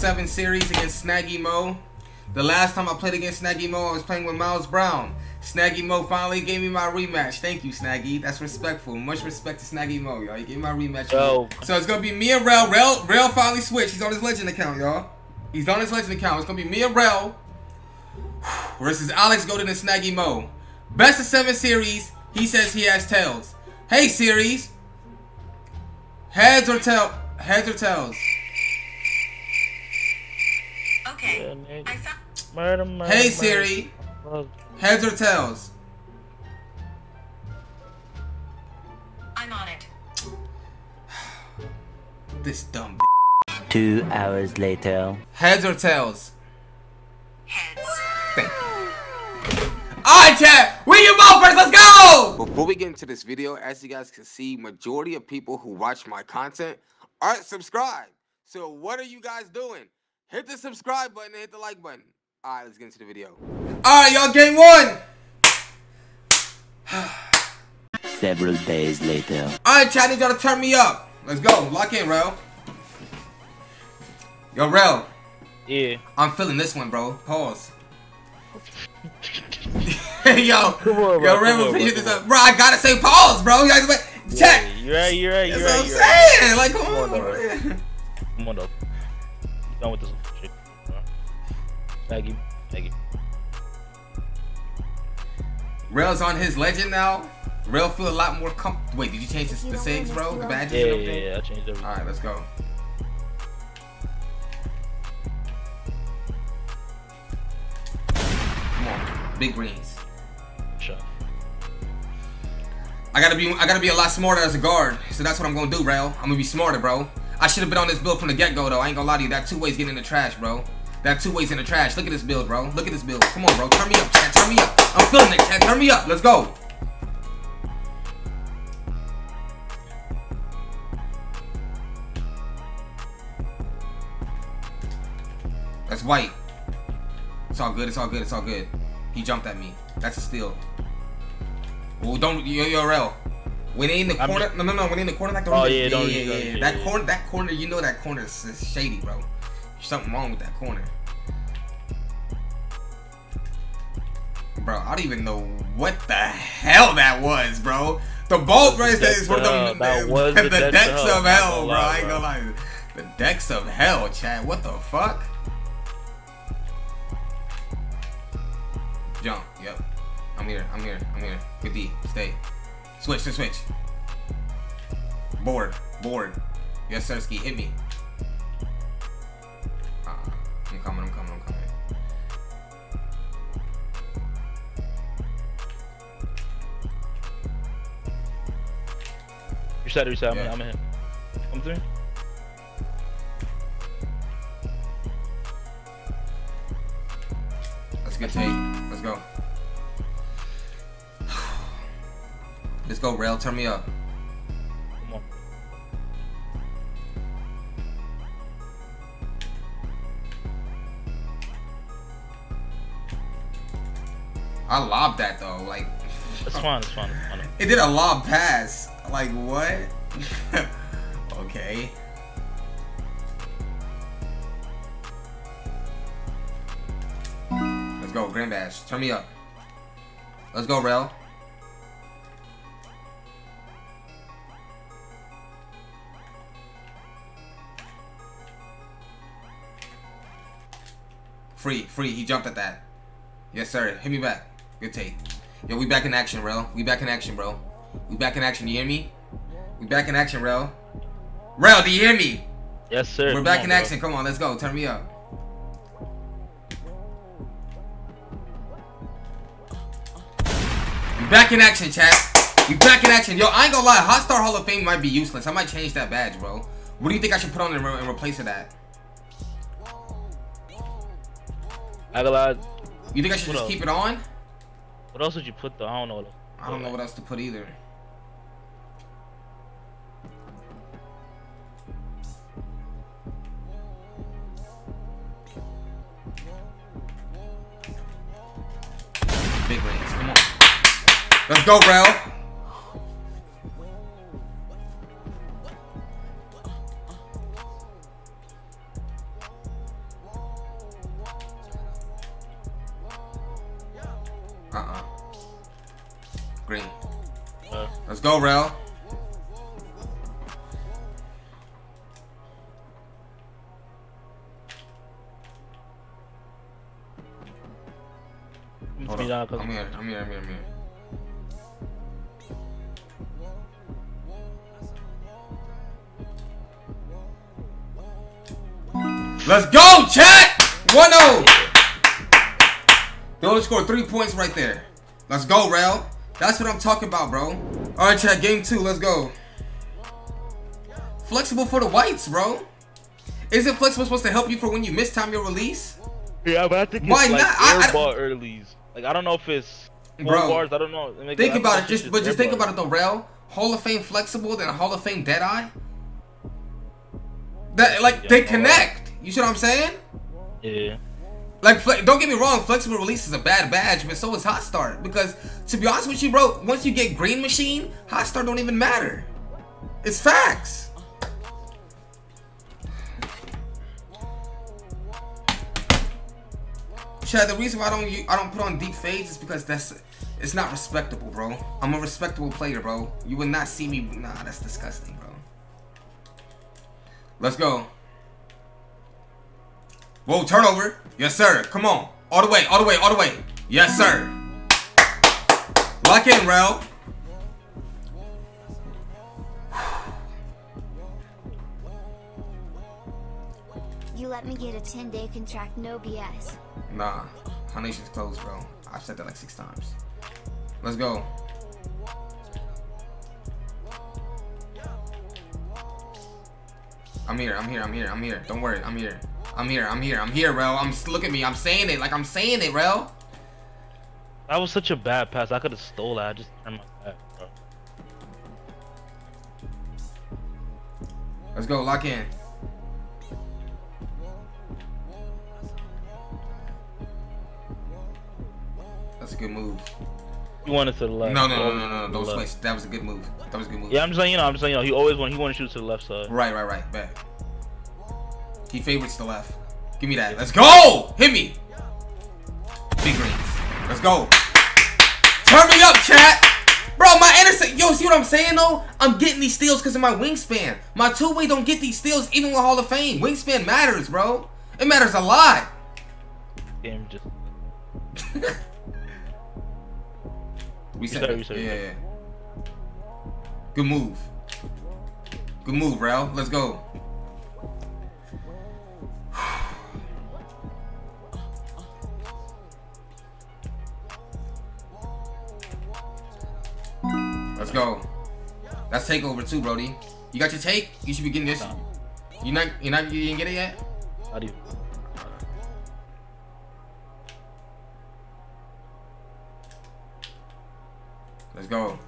seven series against Snaggy Mo. The last time I played against Snaggy Mo, I was playing with Miles Brown. Snaggy Mo finally gave me my rematch. Thank you, Snaggy. That's respectful. Much respect to Snaggy Mo, y'all. He gave me my rematch. Yo. So it's gonna be me and Rel. Rel, Rel finally switched. He's on his legend account, y'all. He's on his legend account. It's gonna be me and Rel versus Alex Golden and Snaggy Mo. Best of seven series. He says he has tails. Hey, series. Heads or tail? Heads or tails? Okay. Yeah. I found. Murder, murder, Hey, murder. Siri. Murder. Heads or tails? I'm on it. This dumb. Two hours later. Heads or tails? Heads. Thank you. Alright, chat. We you first. Let's go. Before we get into this video, as you guys can see, majority of people who watch my content aren't subscribed. So what are you guys doing? Hit the subscribe button and hit the like button. All right, let's get into the video. Alright, y'all. Game one. Several days later. Alright, chat. Need y'all to turn me up. Let's go. Lock in, Rel. Yo, Rel. Yeah. I'm feeling this one, bro. Pause. hey, yo. Come on, bro. Yo, Rel, on, appreciate this up. Bro, I gotta say pause, bro. You guys, check. Yeah, you're right, you're right, That's you're what right. I'm you're right. saying. Like, come Come on, on, bro. bro. Come on, though. Done with this shit. Thank you. Thank you. Rail's on his legend now. Rail feel a lot more comfortable. Wait, did you change the, the SIGs, bro? The badges Yeah, and yeah, everything? yeah. I changed everything. Alright, let's go. Come on. Big greens. Shot. I gotta be I gotta be a lot smarter as a guard. So that's what I'm gonna do, Rail. I'm gonna be smarter, bro. I should have been on this build from the get-go though. I ain't gonna lie to you. That two ways getting in the trash, bro. That two ways in the trash. Look at this build, bro. Look at this build. Come on, bro. Turn me up, chat. Turn me up. I'm feeling it, chat. Turn me up. Let's go. That's white. It's all good. It's all good. It's all good. He jumped at me. That's a steal. Well, don't yo yo Rel. When they in the I'm corner, no no no. When they in the corner, like the Oh, yeah, yeah, don't- yeah, yeah, yeah, That corner, that corner, you know that corner is, is shady, bro. There's something wrong with that corner, bro. I don't even know what the hell that was, bro. The That right the there is one of them. depths uh, of hell. That the, was the, decks of hell, bro. I ain't gonna lie. The decks of hell, Chad. What the fuck? Jump. Yep. I'm here. I'm here. I'm here. Good D. Stay. Switch. Switch. Switch. Board. Board. Yes, Sirski. Hit me. Reset, reset. I'm, Yeah. I'm in. Come through. Let's get take. Let's go. Let's go, Rail. Turn me up. Come on. I lobbed that though. Like It's fine. It's fine. It's fine. it did a lob pass. Like what? okay. Let's go, Grand Bash. Turn me up. Let's go, Rel. Free, free. He jumped at that. Yes, sir. Hit me back. Good take. Yo, we back in action, Rel. We back in action, bro. We back in action. You hear me? We back in action, Rel. Rel, do you hear me? Yes, sir. We're Come back on, in bro. action. Come on, let's go. Turn me up. We back in action, chat. We back in action. Yo, I ain't gonna lie. Hot Start Hall of Fame might be useless. I might change that badge, bro. What do you think I should put on in, re- in replace of that? I got. You think I should What just else? keep it on? What else would you put though? I don't know. I don't know what else to put either. Big rings, come on. Let's go, Rel. They only scored three points right there. Let's go, Rel. That's what I'm talking about, bro. All right, chat. Game two. Let's go. Flexible for the whites, bro. Isn't flexible supposed to help you for when you miss time your release? Yeah, but I think Why it's like not? I- I- airball earlies. Like I don't know if it's Bro, bars. I don't know. Like, Think I about it, just but just think airball. about it though, Rel. Hall of Fame flexible, then Hall of Fame Deadeye. That like Yeah, they connect. You see what I'm saying? Yeah. Like, don't get me wrong, flexible release is a bad badge, but so is hot start. Because to be honest with you, bro, once you get green machine, hot start don't even matter. It's facts. Chad, the reason why I don't I don't put on deep fades is because that's it's not respectable, bro. I'm a respectable player, bro. You would not see me. Nah, that's disgusting, bro. Let's go. Whoa, turnover. Yes, sir. Come on. All the way, all the way, all the way. Yes, sir. Lock in, Rel. You let me get a 10 day contract, no BS. Nah. Our nation's closed, bro. I've said that like six times. Let's go. I'm here, I'm here, I'm here, I'm here. Don't worry, I'm here. I'm here, I'm here, I'm here, Rel. I'm look at me, I'm saying it like I'm saying it, Rel. That was such a bad pass. I could have stole that. I just turned my back, bro. Let's go, lock in. That's a good move. You wanted to the left. No, no, no, oh, no, no, no. to Don't switch. That was a good move. That was a good move. Yeah, I'm just saying, you know, I'm just saying, you know, he always want, he want to shoot to the left side. Right, right, right. Bet. He favorites the left. Give me that. Let's go! Hit me! Big greens. Let's go. Turn me up, chat! Bro, my intercept. Yo, see what I'm saying though? I'm getting these steals because of my wingspan. My two way don't get these steals even with Hall of Fame. Wingspan matters, bro. It matters a lot. Game just. It. reset, yeah, yeah. Good move. Good move, Rel. Let's go. Let's go. That's takeover too, Brody. You got your take? You should be getting this. You not? You not? You didn't get it yet? How do you? Let's go.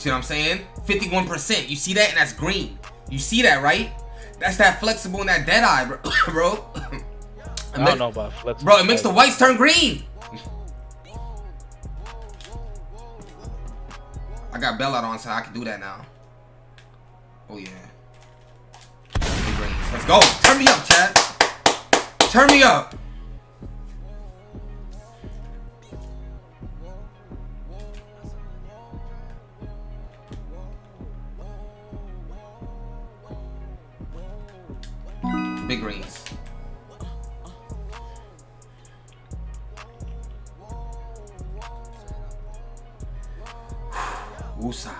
You see what I'm saying? 51%. You see that? And that's green. You see that, right? That's that flexible and that dead eye, bro. bro. I don't know about flex. Bro, it makes the whites turn green. I got bailout on, so I can do that now. Oh yeah. Let's go. Turn me up, chat. Turn me up. Woosah.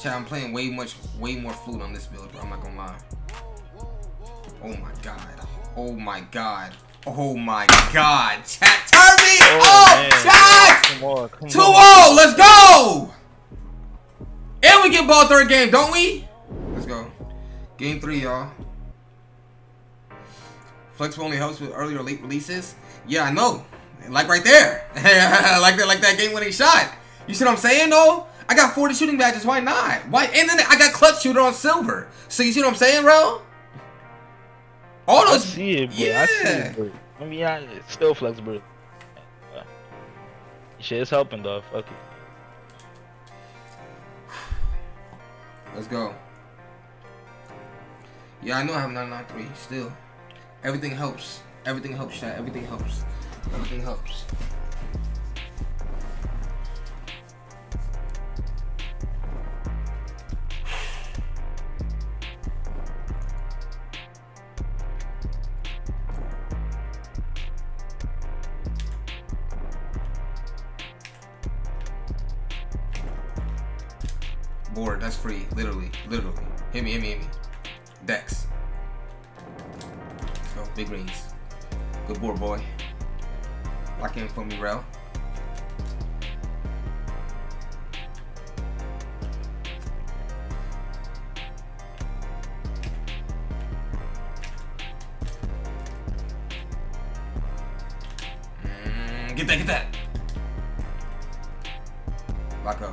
Chat, I'm playing way much, way more flute on this build, bro. I'm not gonna lie. Oh my god. Oh my god. Oh my god. Chat, turn me Oh, up, man. chat! Come on, come 2 on. 0, let's go! And we get ball third game, don't we? Let's go. Game three, y'all. Flexible only helps with early or late releases. Yeah, I know. Like right there. like that, like that game winning shot. You see what I'm saying though? I got 40 shooting badges. Why not? Why? And then I got clutch shooter on silver. So you see what I'm saying, bro? All I those. see it, but yeah. I see it, but I mean, I, it's still flexible. Shit is helping though. Fuck it. Let's go. Yeah, I know I have 993 still. Everything helps. Everything helps, chat. Everything helps. Everything helps.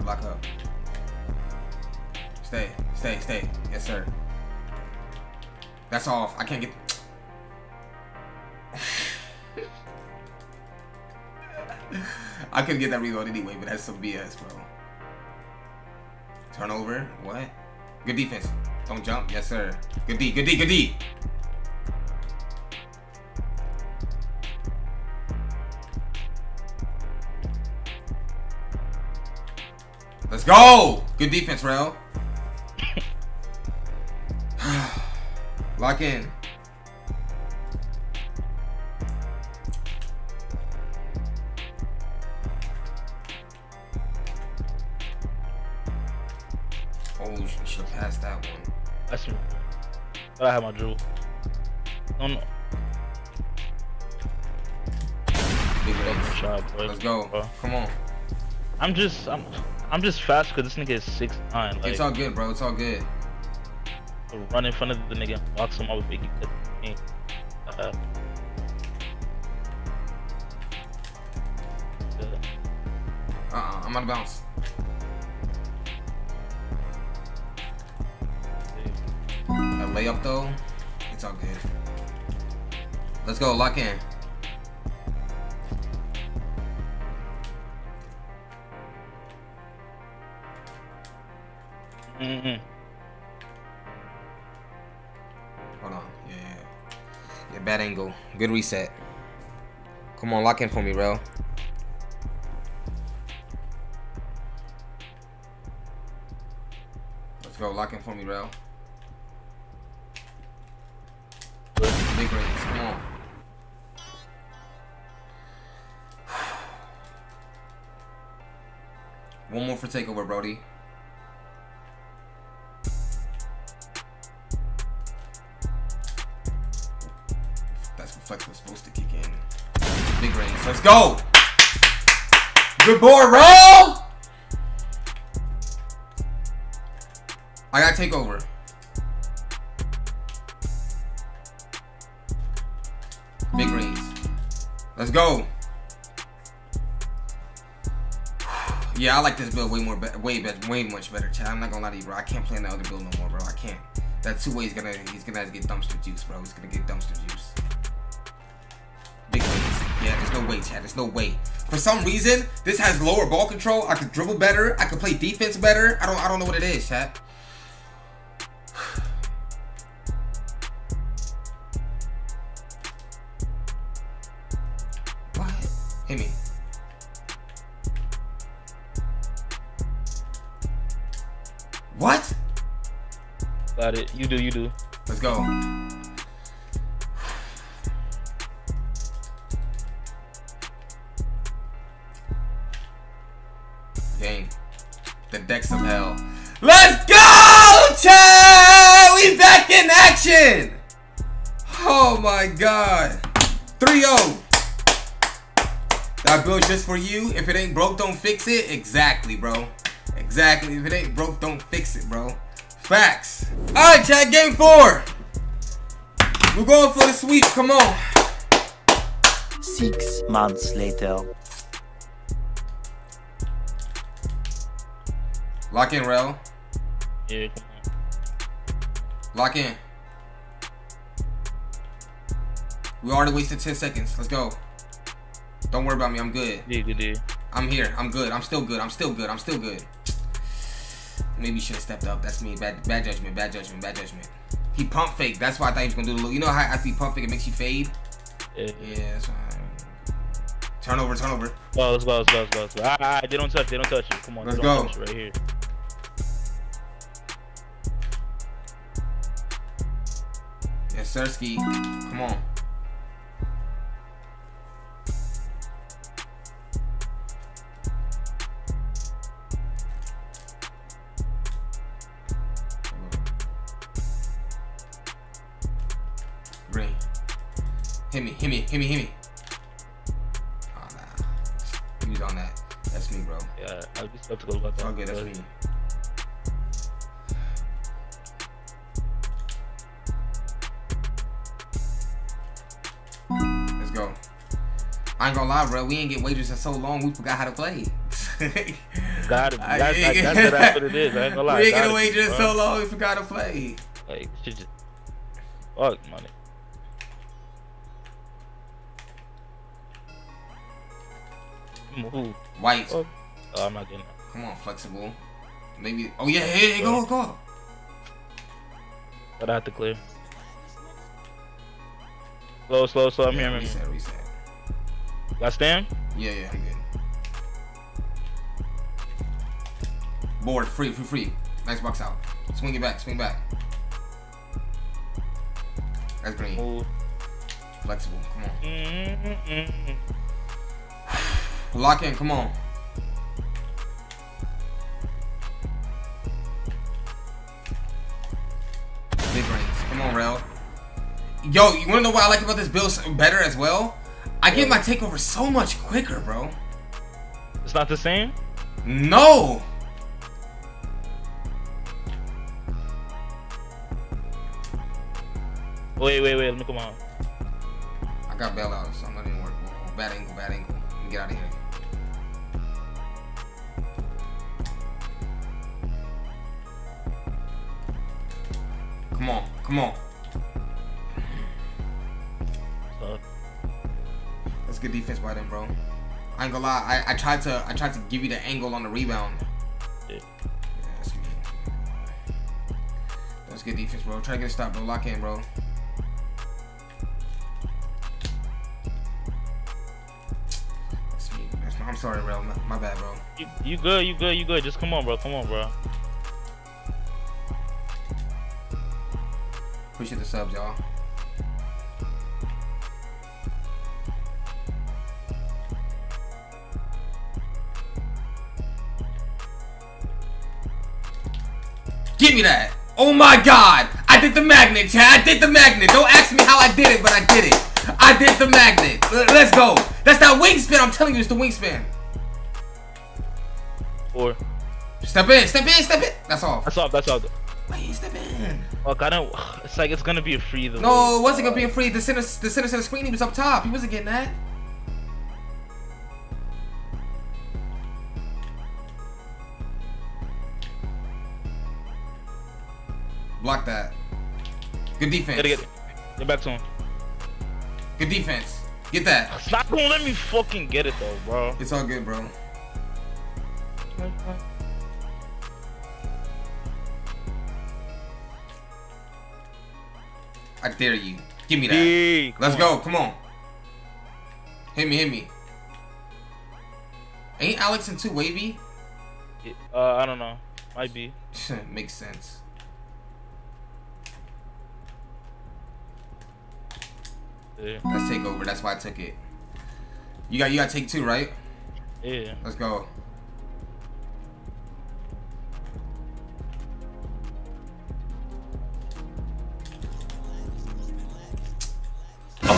Lock up, up. Stay, stay, stay. Yes, sir. That's off. I can't get. I couldn't get that reload anyway, but that's some BS, bro. Turnover? What? Good defense. Don't jump. Yes, sir. Good D, good D, good D. Let's go! Good defense, Rel. Lock in. Oh, you should have passed that one. That's me. But I have my jewel. No, no. Big legs. shot. Let's go. Bro. Come on. I'm just, I'm, I'm just fast because this nigga is six nine. Like, It's all good, bro. It's all good. run in front of the nigga, and box him up if he. Uh, yeah. Uh-uh. I'm on bounce. That layup, though, it's all good. Let's go. Lock in. Mm-mm. Hold on. Yeah, yeah. Yeah, bad angle. Good reset. Come on, lock in for me, Rel. Let's go. Lock in for me, Rel. Big rings. Come on. One more for takeover, Brody. Let's go. Good boy, roll. I gotta take over. Big rings. Let's go. Yeah, I like this build way more, be- way better, way much better. Chad, I'm not gonna lie to you, bro. I can't play in the other build no more, bro. I can't. That two way is gonna, he's gonna get dumpster juice, bro. He's gonna get dumpster juice. No way, Chad. There's no way. For some reason, this has lower ball control. I could dribble better. I could play defense better. I don't, I don't know what it is, Chad. What? Hit me. What? Got it. You do, you do. Let's go. Just for you. If it ain't broke, don't fix it. Exactly, bro. Exactly. If it ain't broke, don't fix it, bro. Facts. Alright, Chad, game four. We're going for the sweep. Come on. Six months later. Lock in, Rel. Yeah. Lock in. We already wasted 10 seconds. Let's go. Don't worry about me. I'm good. Yeah, good. I'm here. I'm good. I'm still good. I'm still good. I'm still good. Maybe you should have stepped up. That's me. Bad, bad judgment. Bad judgment. Bad judgment. He pump fake. That's why I thought he was gonna do the little. You know how after he pump fake, it makes you fade. Yeah. Yeah, that's fine. Turnover. Turnover. Oh, let's go, let's go, let's go, let's go. Alright, alright, they don't touch, they don't touch you. Come on, Let's they don't go. touch you right here. Yes, Sirski. Come on. Hit me, hit me, hit me, hit me. Oh, nah. He was on that. That's me, bro. Yeah, I'll be stuck to go back It's all good, that's me. Let's go. I ain't gonna lie, bro. We ain't get wagers in so long, we forgot how to play. Got it. I That's, that's, that's, that's what it is. I ain't gonna lie. we ain't get a wager in so long, we forgot how to play. Like, shit just. Fuck, money. Move. White. Oh, oh, I'm not getting that. Come on, flexible. Maybe. Oh, yeah, hey, hey, go, go. But I have to clear. Slow, slow, slow. I'm here, I'm here. Reset, reset. Got stand? Yeah, yeah, I'm good. Board, free, free, free. Nice box out. Swing it back, swing back. That's green. Move. Flexible, come on. Mm-mm-mm. Lock in, come on. Big range. Come on, Rel. Yo, you wanna know what I like about this build better as well? I get my takeover so much quicker, bro. It's not the same? No! Wait, wait, wait. Let me come on. I got bailout, so I'm not even work. Oh, bad angle, bad angle. Get out of here. Come on, come on. So, That's good defense by them, bro. I ain't gonna lie. I, I tried to I tried to give you the angle on the rebound. yeah. Yeah, that's good. That's good defense, bro. Try to get a stop, bro. Lock in, bro. That's me. That's my, I'm sorry, bro. My, my bad, bro. You, you good, you good, you good. Just come on, bro. Come on, bro. Appreciate the subs, y'all. Give me that. Oh my god. I did the magnet, Chad. I did the magnet. Don't ask me how I did it, but I did it. I did the magnet. Let's go. That's that wingspan. I'm telling you, it's the wingspan. Or Step in, step in, step in. That's all. that's all. That's all. Wait, step in. Fuck, I don't. It's like it's gonna be a free the No, way. it wasn't gonna be a free. The center, the center of the screen, he was up top. He wasn't getting that. Block that. Good defense. Gotta get, get back to him. Good defense. Get that. Stop gonna let me fucking get it though, bro. It's all good, bro. I dare you. Give me that. Hey, Let's on. go. Come on. Hit me. Hit me. Ain't Alex in two wavy? Uh, I don't know. Might be. Makes sense. Yeah. Let's take over. That's why I took it. You got you got take two, right? Yeah. Let's go.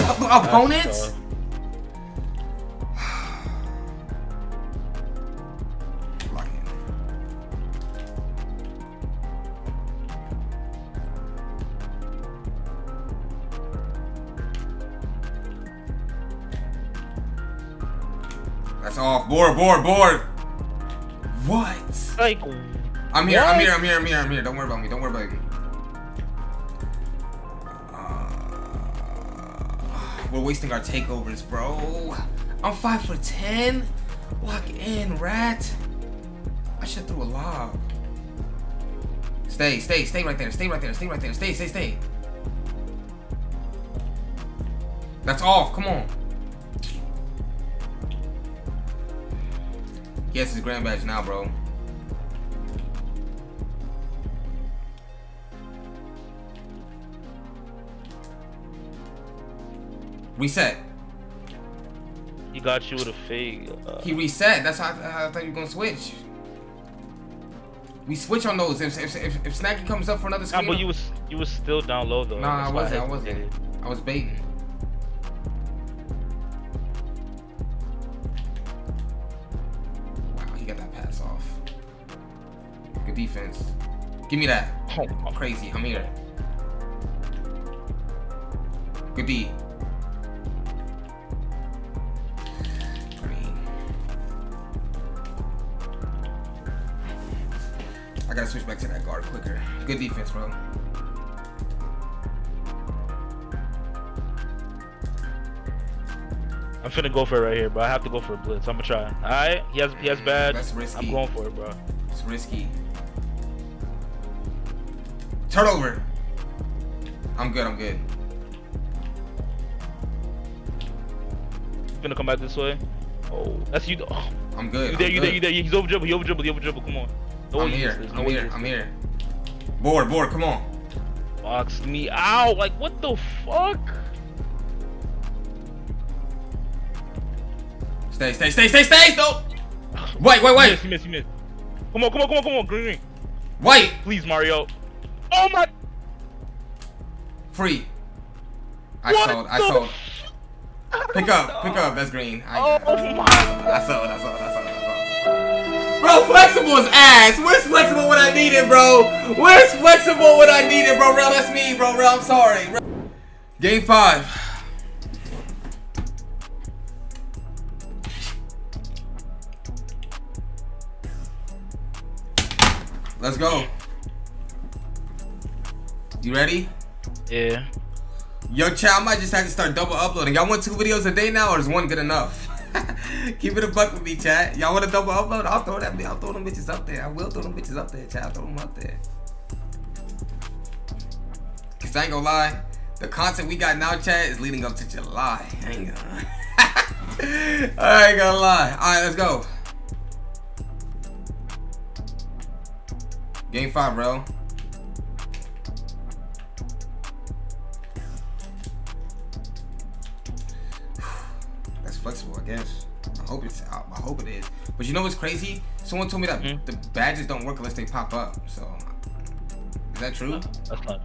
Op- opponents? That's, Lock in. That's off. Board, board, board. What? Like, I'm here, I'm here, I'm here, I'm here, I'm here. Don't worry about me. Don't worry about me. Wasting our takeovers, bro. I'm five for ten. Lock in, rat. I should threw a lob. Stay, stay, stay right there. Stay right there. Stay right there. Stay, stay, stay. That's off. Come on. Yes, it's grand badge now, bro. Reset. He got you with a fake. Uh, He reset. That's how I, how I thought you were gonna switch. We switch on those. If if if, if Snaggy comes up for another nah, screen, but you was you was still down low though. nah, I That's why wasn't. I wasn't. I was baiting. Wow, he got that pass off. Good defense. Give me that. Oh, Crazy. I'm here. Good D. Good defense, bro. I'm finna go for it right here, but I have to go for a blitz. I'm gonna try. All right, he has he has bad. That's risky. I'm going for it, bro. It's risky. Turnover. I'm good. I'm good. Finna come back this way. Oh, that's you. Oh, I'm good. you there? I'm You good. there? You there? He's over dribble. He over dribble. He over dribble. Come on. No I'm here. I'm here. I'm here. Board. Board. Come on. Box me out. Like what the fuck? Stay. Stay. Stay. Stay. Stay. No. Wait. Wait. Wait. You missed. You missed. Come on. Come on. Come on. Come on. Green. green. Wait. Please, Mario. Oh my. Free. I What sold. I sold. Pick up. Pick up. That's green. I, Oh I, my. I sold. I sold. I sold. Bro, flexible is ass. Where's flexible when I need it, bro? Where's flexible when I need it, bro? Real, that's me, bro. Real, I'm sorry. Real. Game five. Let's go. You ready? Yeah. Yo, chat, I might just have to start double uploading. Y'all want two videos a day now, or is one good enough? Keep it a buck with me, chat. Y'all want to double upload? I'll throw that. I'll throw them bitches up there. I will throw them bitches up there, chat. I'll throw them up there. Cause I ain't gonna lie, the content we got now, chat, is leading up to July. I ain't gonna. I ain't gonna lie. All right, let's go. Game five, bro. Guess. I hope it's. I hope it is. But you know what's crazy? Someone told me that Hmm? the badges don't work unless they pop up. So, is that true? That's not.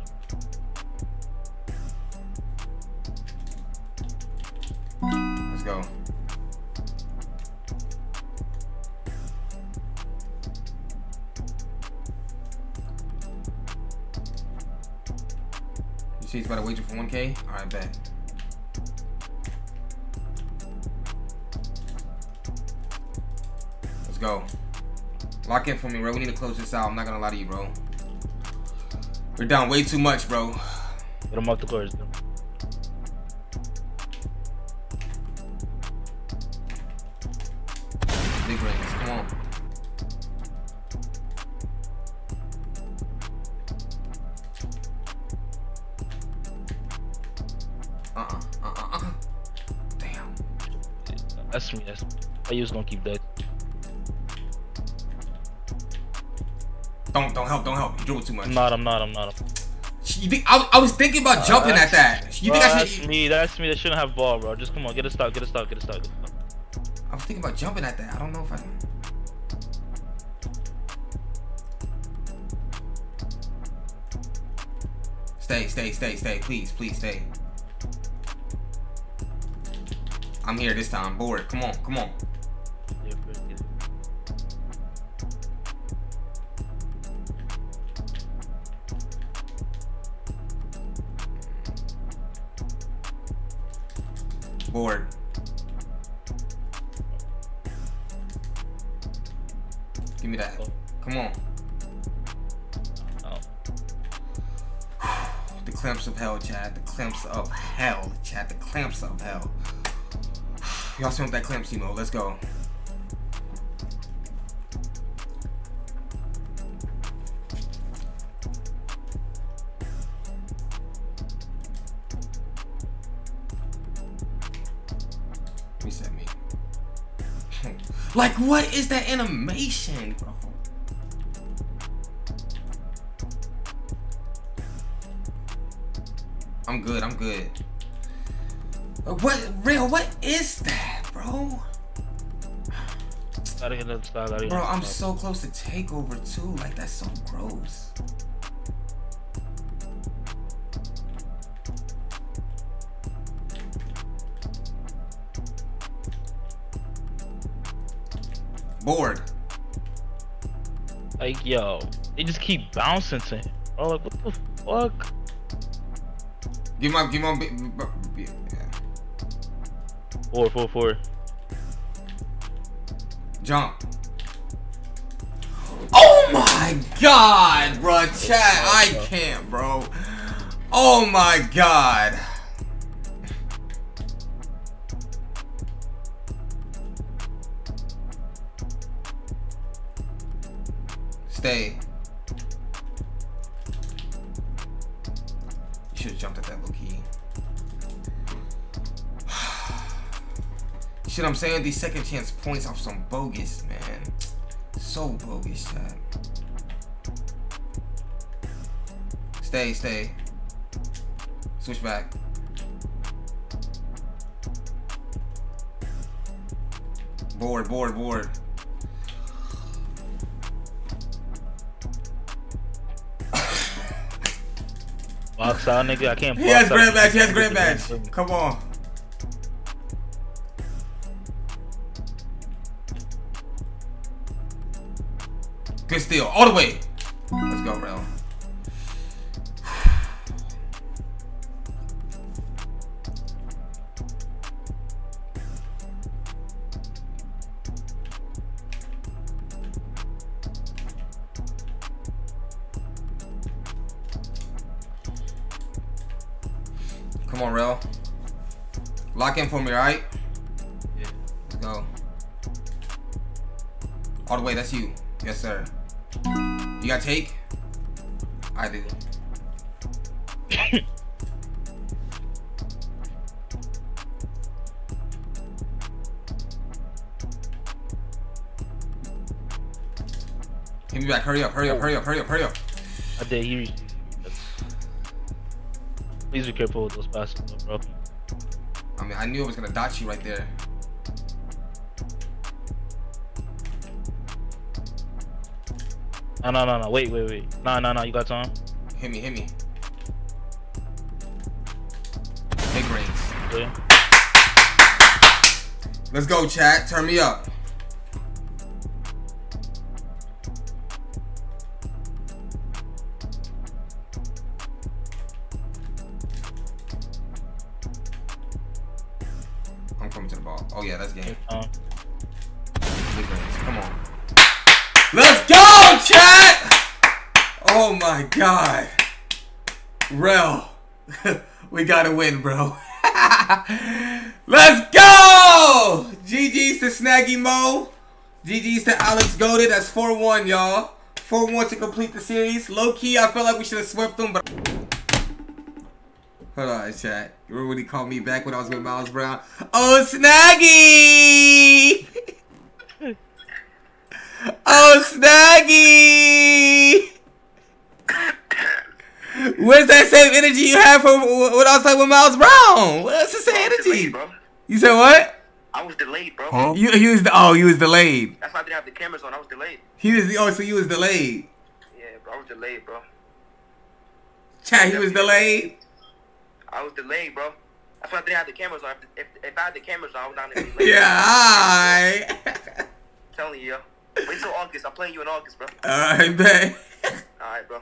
Let's go. You see he's about to wager for 1K? Alright, bet. Lock in for me, bro. We need to close this out. I'm not gonna lie to you, bro. We're down way too much, bro. Get him off the course, Don't, don't help, don't help. You dribble too much. I'm not. I'm not. I'm not. You think, I, I was thinking about jumping uh, at that. You think Bro, I That's should? me. That's me. That shouldn't have ball, bro. Just come on. Get a stop. Get a stop. Get a stop. Get a stop. I was thinking about jumping at that. I don't know if I. Stay, stay, stay, stay. Please, please stay. I'm here this time. Board. Come on, come on. Y'all smell that clamp, mode. Let's go. Reset me. like, what is that animation, bro? I'm good, I'm good. What, real, what is that? Bro? Gotta get another style. Gotta get Bro, I'm so close to takeover too. Like that's so gross. Board. Like, yo, they just keep bouncing to him. Bro, like, what the fuck? Give my, give my, bi- bi- bi- yeah. Four, four, four. Jump. Oh my god, bro, chat, I can't, bro. Oh my god. Stay. I'm saying these second chance points off some bogus, man. So bogus. Stay, stay. Switch back. Board, board, board. Box out, nigga. I can't. He has grand badge, he has grand badge. Come on. Good steal, all the way. Let's go, bro. Come on, Rel. Lock in for me, alright? Yeah. Let's go. All the way, that's you. Yes, sir. You got take? I do. Hit me back. Hurry up, hurry up, hurry up, hurry up, hurry up. I did. He. Please be careful with those passes, bro. I mean, I knew I was gonna dot you right there. No, no, no, no. Wait, wait, wait. No, no, no. You got time? Hit me, hit me. Big rings. Yeah. Let's go, chat. Turn me up. Gotta win, bro. Let's go! GG's to Snaggy Mo. GG's to Alex Goaded. That's 4-1, y'all. 4-1 to complete the series. Low key, I feel like we should have swept them, but. Hold on, chat. You remember when he called me back when I was with Miles Brown? Oh, Snaggy! oh, Snaggy! Where's that same energy you had for when I was playing with Miles Brown? What's the same energy? Delayed, bro. You said what? I was delayed, bro. You he was oh you was delayed. That's why I didn't have the cameras on. I was delayed. He was oh so you was delayed. Yeah, bro. I was delayed, bro. Chat he was delayed. I was delayed, bro. That's why I didn't have the cameras on. If, if, if I had the cameras on, I was not gonna late. Yeah. I'm telling you, yo. Wait till August. I'm playing you in August, bro. Alright, bet. All right, bro.